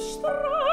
Straße.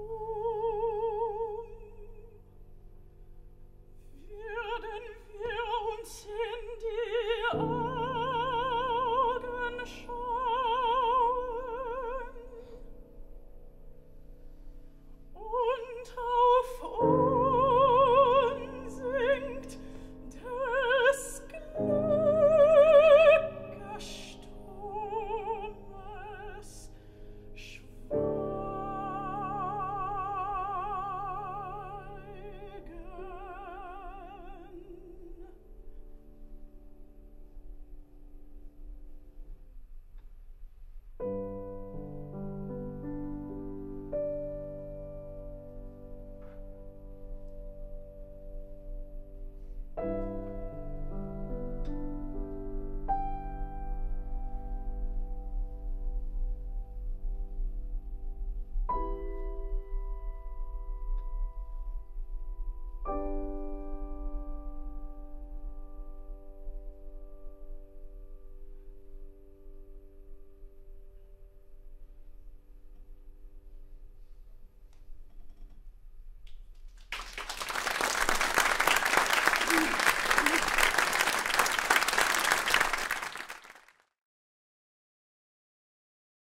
Ooh.